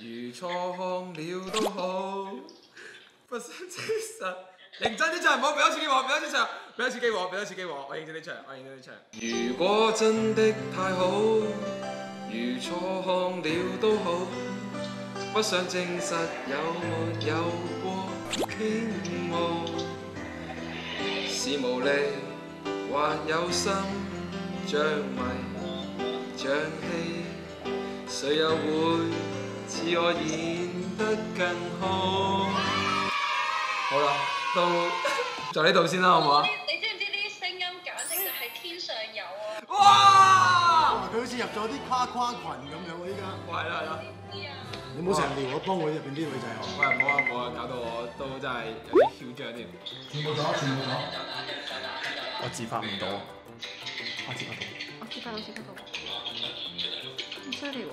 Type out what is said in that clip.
如錯看了都好，不想證實。認真啲唱，唔好俾多次機會我，俾多次唱，俾多次機會我，俾多次機會我，我認真啲唱，我認真啲唱。如果真的太好，如錯看了都好，不想證實有沒有過傾慕。是無力，還有心像迷像戲，誰又會似我演得更好？好啦，到 就呢度先啦，好唔好啊？你你知唔知呢啲聲音簡直就係天上有啊？哇！佢好似入咗啲跨跨群咁樣喎，依家。係啦係啦，知啊！你唔好成日撩我幫我入邊啲女仔喂，唔好啊唔好啊，搞到我都真係有啲囂張添。全部咗，全部咗。我自拍唔到，我自拍到。我自拍到自拍到，咁犀利喎！